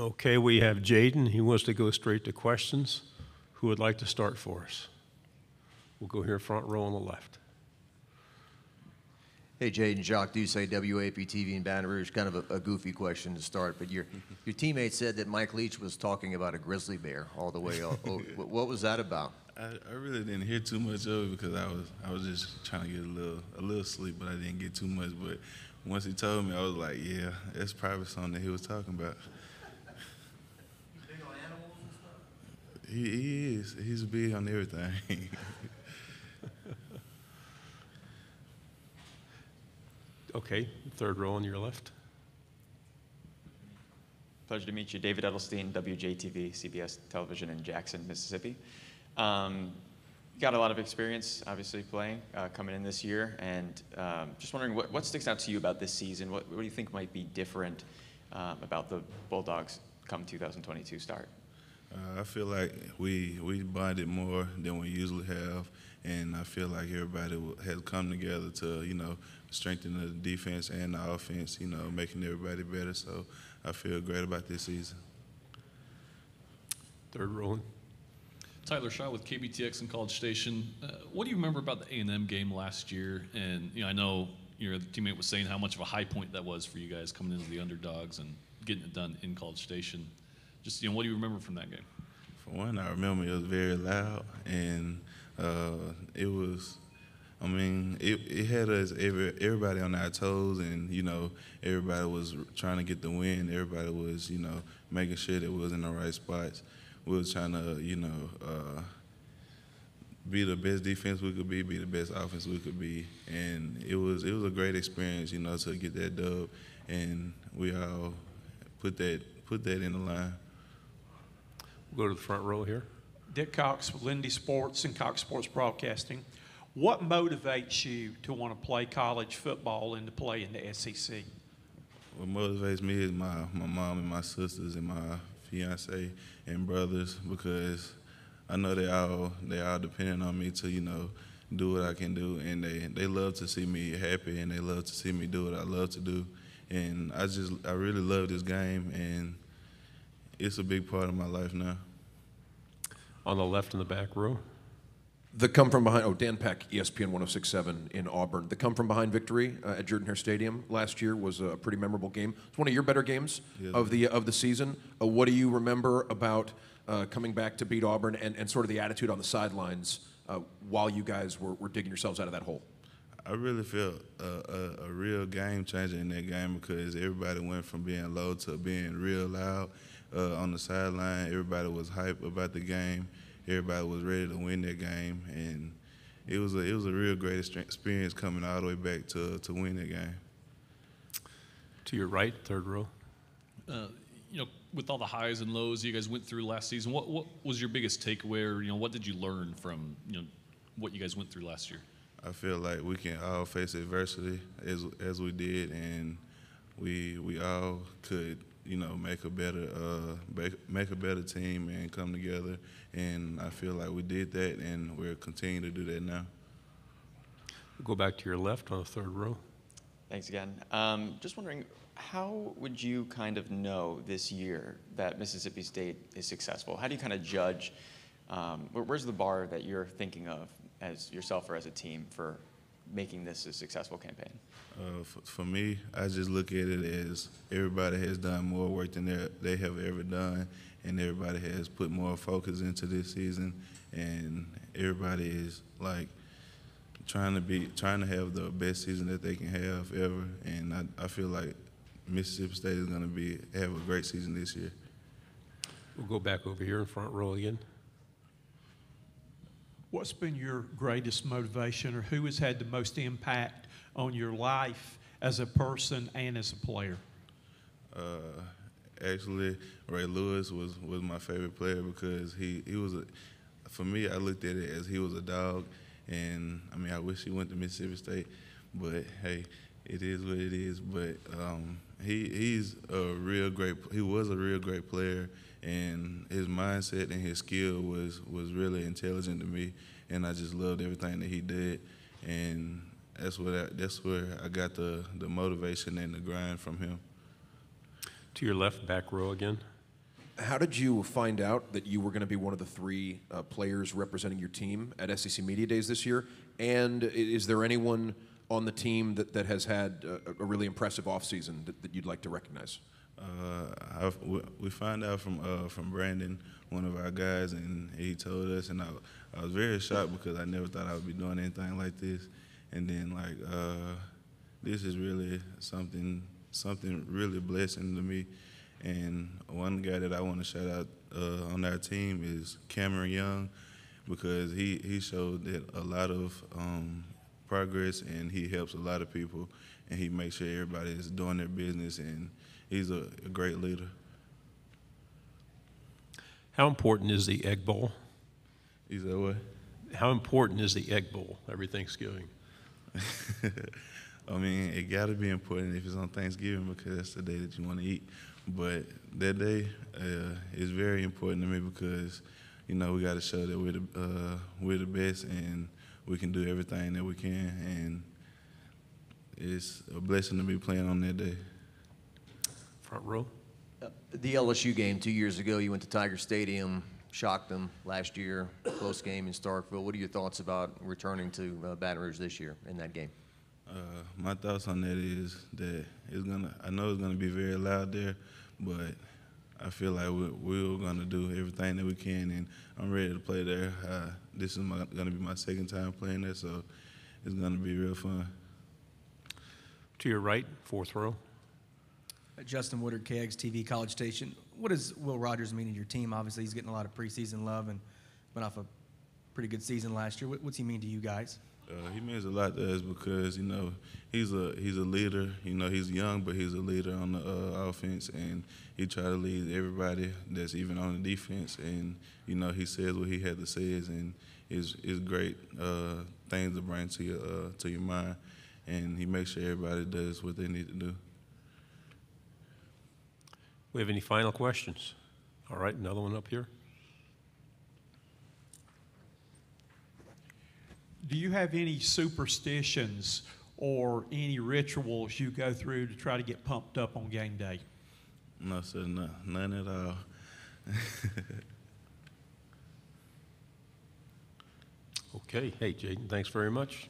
Okay, we have Jaden. He wants to go straight to questions. Who would like to start for us? We'll go here front row on the left. Hey, Jaden, Jacques Doucet, WAP-TV in Baton Rouge. Kind of a, a goofy question to start, but your your teammate said that Mike Leach was talking about a grizzly bear all the way. Up. Oh, what was that about? I, I, really didn't hear too much of it because I was I was just trying to get a little a little sleep, but I didn't get too much. But once he told me, I was like, yeah, that's probably something that he was talking about. He, he is. He's big on everything. okay, third row on your left. Pleasure to meet you. David Edelstein, WJTV, CBS Television in Jackson, Mississippi. Um, got a lot of experience, obviously, playing uh, coming in this year, and um, just wondering what, what sticks out to you about this season? What, what do you think might be different um, about the Bulldogs come 2022 start? Uh, I feel like we we bonded more than we usually have, and I feel like everybody has come together to you know strengthen the defense and the offense. You know, making everybody better. So I feel great about this season. Third rolling. Tyler Shaw with KBTX and College Station. Uh, what do you remember about the A&M game last year? And you know, I know your teammate was saying how much of a high point that was for you guys coming into the underdogs and getting it done in College Station. Just, you know, what do you remember from that game? For one, I remember it was very loud, and uh, it was, I mean, it, it had us, every, everybody on our toes, and, you know, everybody was trying to get the win. Everybody was, you know, making sure that we was in the right spots. We was trying to, you know, uh, be the best defense we could be, be the best offense we could be, and it was it was a great experience, you know, to get that dub, and we all put that put that in the line. We'll go to the front row here. Dick Cox with Lindy Sports and Cox Sports Broadcasting. What motivates you to want to play college football and to play in the SEC? What motivates me is my, my mom and my sisters and my fiance and brothers because I know they all they all depending on me to you know do what I can do and they they love to see me happy and they love to see me do what I love to do and I just I really love this game and it's a big part of my life now. On the left in the back row. The come from behind, oh, Dan Peck, ESPN 1067 in Auburn. The come from behind victory uh, at Jordan Hare Stadium last year was a pretty memorable game. It's one of your better games yeah. of the of the season. Uh, what do you remember about uh, coming back to beat Auburn and, and sort of the attitude on the sidelines uh, while you guys were, were digging yourselves out of that hole? I really felt a, a, a real game changer in that game because everybody went from being low to being real loud uh, on the sideline. Everybody was hype about the game. Everybody was ready to win that game, and it was a it was a real great experience coming all the way back to to win that game. To your right, third row. Uh, you know, with all the highs and lows you guys went through last season, what what was your biggest takeaway, or you know, what did you learn from you know what you guys went through last year? I feel like we can all face adversity as as we did, and we we all could you know, make a better uh, make a better team and come together. And I feel like we did that, and we're continuing to do that now. Go back to your left on the third row. Thanks again. Um, just wondering, how would you kind of know this year that Mississippi State is successful? How do you kind of judge? Um, where's the bar that you're thinking of as yourself or as a team for making this a successful campaign? Uh, for, for, me, I just look at it as everybody has done more work than they have ever done, and everybody has put more focus into this season, and everybody is like trying to be trying to have the best season that they can have ever, and I, I feel like Mississippi State is going to be have a great season this year. We'll go back over here in front row again. What's been your greatest motivation, or who has had the most impact on your life as a person and as a player? Uh, actually, Ray Lewis was, was my favorite player because he, he was a, for me, I looked at it as he was a dog, and I mean, I wish he went to Mississippi State, but hey, it is what it is. But um, he he's a real great. He was a real great player, and his mindset and his skill was was really intelligent to me, and I just loved everything that he did, and that's what I, that's where I got the the motivation and the grind from him. To your left, back row again. How did you find out that you were going to be one of the three uh, players representing your team at SEC Media Days this year? And is there anyone on the team that, that has had uh, a really impressive offseason that, that you'd like to recognize? Uh, we found out from uh, from Brandon, one of our guys, and he told us, and I, I was very shocked because I never thought I would be doing anything like this. And then like uh, this is really something something really blessing to me. And one guy that I want to shout out uh, on our team is Cameron Young, because he he showed that a lot of um, progress and he helps a lot of people and he makes sure everybody is doing their business and he's a, a great leader. How important is the Egg Bowl? He's a what? How important is the Egg Bowl every Thanksgiving? I mean, it got to be important if it's on Thanksgiving because that's the day that you want to eat. But that day uh, is very important to me because, you know, we got to show that we're the uh, we're the best and we can do everything that we can. And it's a blessing to be playing on that day. Front row? Uh, The LSU game two years ago, you went to Tiger Stadium, shocked them last year, close game in Starkville. What are your thoughts about returning to uh, Baton Rouge this year in that game? Uh, my thoughts on that is that it's gonna. I know it's gonna be very loud there, but I feel like we're, we're gonna do everything that we can, and I'm ready to play there. Uh, this is my, gonna be my second time playing there, so it's gonna be real fun. To your right, fourth row. Justin Woodard, KX TV, College Station. What does Will Rogers mean to your team? Obviously, he's getting a lot of preseason love and went off a pretty good season last year. What, what's he mean to you guys? Uh, he means a lot to us because you know he's a he's a leader. You know he's young, but he's a leader on the uh, offense, and he try to lead everybody that's even on the defense. And you know he says what he had to say, and is is great uh, things to bring to your uh, to your mind, and he makes sure everybody does what they need to do. We have any final questions? All right, another one up here. Do you have any superstitions or any rituals you go through to try to get pumped up on game day? No, sir, no, none at all. Okay, hey, Jaden, thanks very much.